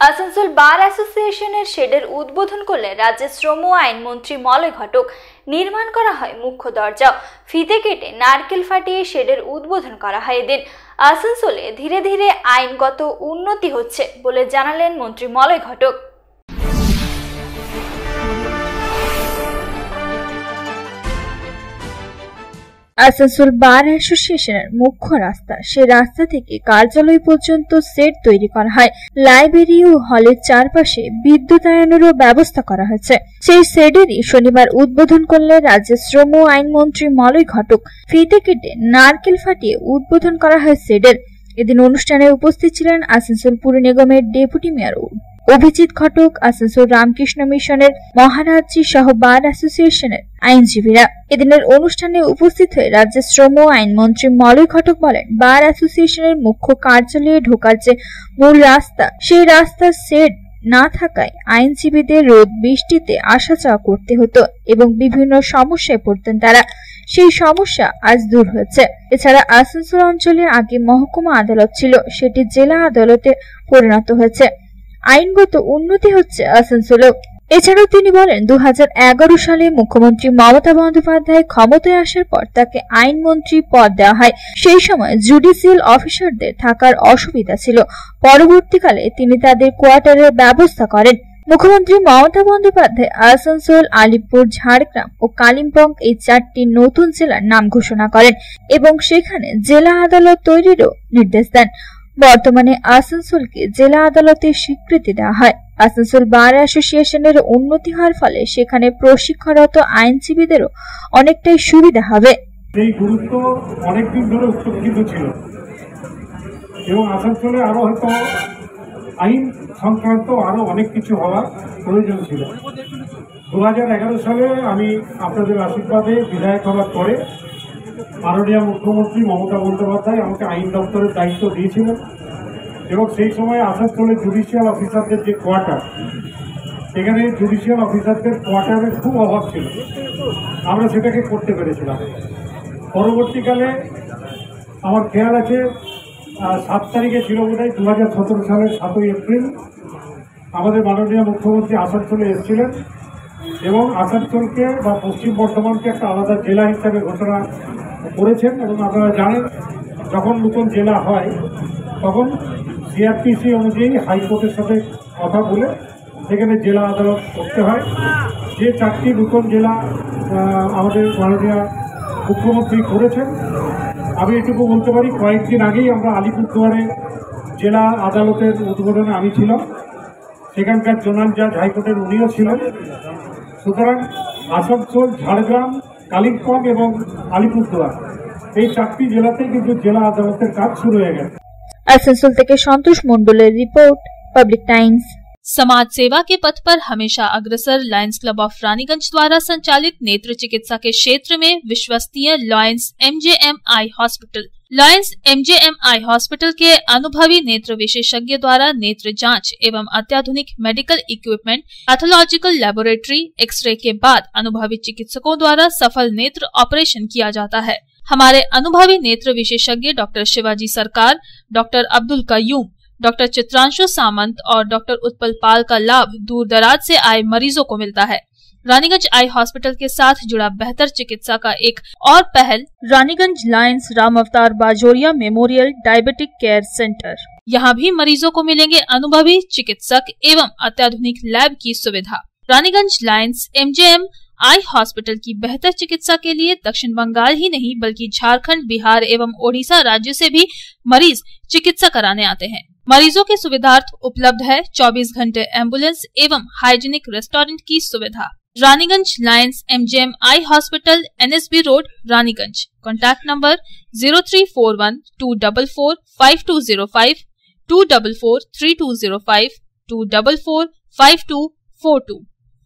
আসানসোল বার অ্যাসোসিয়েশনের শেডের উদ্বোধন করলে রাজ্যের শ্রম ও আইনমন্ত্রী মলয় ঘটক নির্মাণ করা হয় মুখ্য দরজা। ফিতে কেটে নারকেল ফাটিয়ে শেডের উদ্বোধন করা হয় এদিন। আসানসোলে ধীরে ধীরে আইনগত উন্নতি হচ্ছে বলে জানালেন মন্ত্রী মলয় ঘটক। আসানসোল বার অ্যাসোসিয়েশনের মুখ্য রাস্তা। সে রাস্তা থেকে কার্যালয় পর্যন্ত সেট তৈরি করা হয়। লাইব্রেরি ও হলের চারপাশে বিদ্যুতায়নেরও ব্যবস্থা করা হয়েছে। সেই সেডেরই শনিবার উদ্বোধন করলে রাজ্যের শ্রম ও আইনমন্ত্রী মলয় ঘটক। ফিতে কেটে নারকেল ফাটিয়ে উদ্বোধন করা হয় সেডের এদিন অনুষ্ঠানে উপস্থিত ছিলেন আসানসোল পুর নিগমের ডেপুটি মেয়র অভিজিৎ ঘটক, আসানসোল রামকৃষ্ণ মিশনের মহারাজ্যী সহ বার অ্যাসোসিয়েশনের আইনজীবীরা। এদিনের অনুষ্ঠানে উপস্থিত হয়ে রাজ্যের শ্রম ও আইনমন্ত্রী মলয় ঘটক বলেন, বার অ্যাসোসিয়েশনের মুখ্য কার্যালয়ে ঢোকার যে মূল রাস্তা, সেই রাস্তার সেট না থাকায় আইনজীবীদের রোদ বৃষ্টিতে আসা যাওয়া করতে হতো এবং বিভিন্ন সমস্যায় পড়তেন তারা। সেই সমস্যা আজ দূর হয়েছে। এছাড়া আসানসোল অঞ্চলে আগে মহকুমা আদালত ছিল, সেটি জেলা আদালতে পরিণত হয়েছে। আইনগত উন্নতি হচ্ছে আসানসোলেও। এছাড়াও তিনি বলেন দু হাজার এগারো সালে মুখ্যমন্ত্রী মমতা বন্দ্যোপাধ্যায় ক্ষমতায় আসার পর তাকে আইনমন্ত্রী পদ দেওয়া হয়। সেই সময় জুডিশিয়াল অফিসারদের থাকার অসুবিধা ছিল। পরবর্তীকালে তিনি তাদের কোয়ার্টারের ব্যবস্থা করেন। মুখ্যমন্ত্রী মমতা বন্দ্যোপাধ্যায় আসানসোল, আলিপুর, ঝাড়গ্রাম ও কালিম্পং এই চারটি নতুন জেলার নাম ঘোষণা করেন এবং সেখানে জেলা আদালত তৈরিরও নির্দেশ দেন। বর্তমানে আসানসোলকে জেলা আদালতের স্বীকৃতি দেওয়া হয়। আসানসোল বার অ্যাসোসিয়েশনের উন্নতি হওয়ার ফলে সেখানে প্রশিক্ষণরত আইনজীবীদেরও অনেকটাই সুবিধা হবে। সেই গুরুত্ব অনেকদিন ধরে উচ্চকিত ছিল। এবং আসানসোলে আরও হয়তো আইন সংক্রান্ত আরও অনেক কিছু হওয়ার প্রয়োজন ছিল। দু হাজার এগারো সালে আমি আপনাদের আশীর্বাদে বিধায়ক হওয়ার পরে মাননীয় মুখ্যমন্ত্রী মমতা বন্দ্যোপাধ্যায় আমাকে আইন দপ্তরের দায়িত্ব দিয়েছিলেন এবং সেই সময় আসানসোলে জুডিশিয়াল অফিসারদের যে কোয়ার্টার সেখানে জুডিশিয়াল অফিসারদের কোয়ার্টারের খুব অভাব ছিল। আমরা সেটাকে করতে পেরেছিলাম। পরবর্তীকালে আমার খেয়াল আছে সাত তারিখে ছিল বোধ হয় দু হাজার সতেরো সালের সাতই এপ্রিল, আমাদের মাননীয় মুখ্যমন্ত্রী আসানসোলে এসেছিলেন এবং আসানসোলকে বা পশ্চিম বর্ধমানকে একটা আলাদা জেলা হিসাবে ঘোষণা করেছেন এবং আপনারা জানেন, যখন নতুন জেলা হয়, তখন সিআরপিসি অনুযায়ী হাইকোর্টের সাথে কথা বলে সেখানে জেলা আদালত করতে হয়। যে চারটি নতুন জেলা আমাদের মাননীয় মুখ্যমন্ত্রী করেছেন, আমি এটুকু বলতে পারি, কয়েকদিন আগেই আমরা আলিপুরদুয়ারে জেলা আদালতের উদ্বোধনে আমি ছিলাম। সেখানকার জোনাল জাজ হাইকোর্টের উনিও ছিলেন। সুতরাং আসানসোল, ঝাড়গ্রাম কালিম্পং এবং আলিপুরদুয়ার। এই চারটি জেলাতে কিন্তু জেলা আদালতের কাজ শুরু হয়ে গেছে। আসানসোল থেকে সন্তোষ মণ্ডলের রিপোর্ট, পাবলিক টাইমস। समाज सेवा के पथ पर हमेशा अग्रसर लायंस क्लब ऑफ़ रानीगंज द्वारा संचालित नेत्र चिकित्सा के क्षेत्र में विश्वसनीय Lions MJM eye hospital Lions MJM eye hospital के अनुभवी नेत्र विशेषज्ञ द्वारा नेत्र जाँच एवं अत्याधुनिक medical equipment pathological laboratory xray के बाद अनुभवी चिकित्सकों द्वारा सफल नेत्र ऑपरेशन किया जाता है। हमारे अनुभवी नेत्र विशेषज्ञ doctor Shivaji Sarkar, doctor Abdul Qayum doctor Chitranshu Samanta और डॉक्टर उत्पल पाल का लाभ दूर दराज से आए मरीजों को मिलता है। रानीगंज आई हॉस्पिटल के साथ जुड़ा बेहतर चिकित्सा का एक और पहल, Raniganj Lions Ram Avtar Bajoria memorial diabetic care centre. यहाँ भी मरीजों को मिलेंगे अनुभवी चिकित्सक एवं अत्याधुनिक लैब की सुविधा। Raniganj Lions MJM eye hospital की बेहतर चिकित्सा के लिए दक्षिण बंगाल ही नहीं, बल्कि झारखंड, बिहार एवं ओडिशा राज्य से भी मरीज़ चिकित्सा कराने आते हैं। मरीजों के सुविधार्थ उपलब्ध है 24 घंटे एंबुलेंस एवं हाइजीनिक रेस्टोरेंट की सुविधा। Raniganj Lions MJM eye hospital, NSB road, Raniganj. Contact number zero three four one two double four five two zero five, two double four three two zero five, two double four five two four two.